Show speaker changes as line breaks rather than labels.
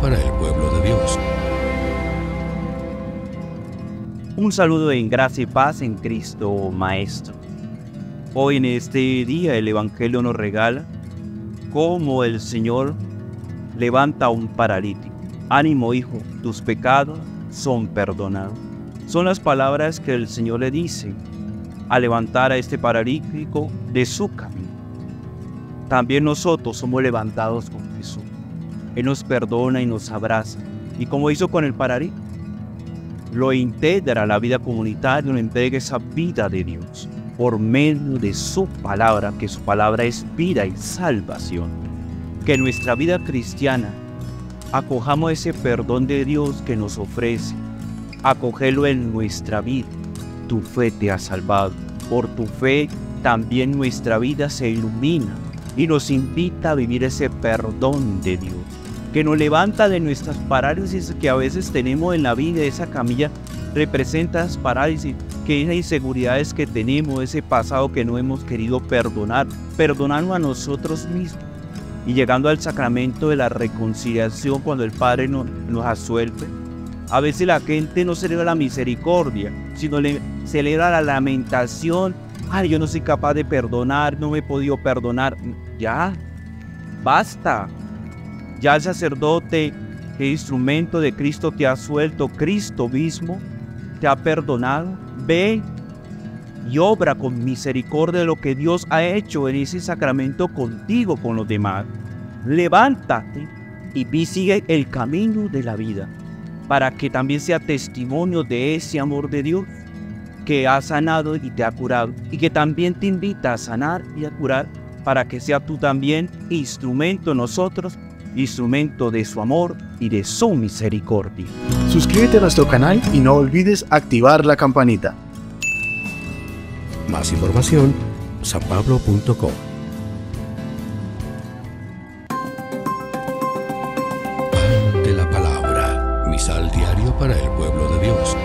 para el pueblo de Dios.
Un saludo en gracia y paz en Cristo Maestro. Hoy en este día el Evangelio nos regala cómo el Señor levanta a un paralítico. Ánimo hijo, tus pecados son perdonados. Son las palabras que el Señor le dice a levantar a este paralítico de su camino. También nosotros somos levantados con Jesús. Él nos perdona y nos abraza. Y como hizo con el paralítico, lo integra a la vida comunitaria, lo entrega esa vida de Dios por medio de su palabra, que su palabra es vida y salvación. Que nuestra vida cristiana acojamos ese perdón de Dios que nos ofrece, acogelo en nuestra vida. Tu fe te ha salvado. Por tu fe también nuestra vida se ilumina y nos invita a vivir ese perdón de Dios, que nos levanta de nuestras parálisis que a veces tenemos en la vida, esa camilla representa esas parálisis, que esas inseguridades que tenemos, ese pasado que no hemos querido perdonar, perdonarnos a nosotros mismos. Y llegando al sacramento de la reconciliación, cuando el Padre nos, nos asuelve, a veces la gente no celebra la misericordia, sino le celebra la lamentación. Ay, yo no soy capaz de perdonar, no me he podido perdonar. Ya, basta. Ya el sacerdote, el instrumento de Cristo te ha suelto, Cristo mismo te ha perdonado. Ve y obra con misericordia lo que Dios ha hecho en ese sacramento contigo, con los demás. Levántate y sigue el camino de la vida para que también sea testimonio de ese amor de Dios que ha sanado y te ha curado y que también te invita a sanar y a curar para que sea tú también instrumento nosotros, instrumento de su amor y de su misericordia.
Suscríbete a nuestro canal y no olvides activar la campanita.
Más información, sanpablo.com. de la palabra, misal diario para el pueblo de Dios.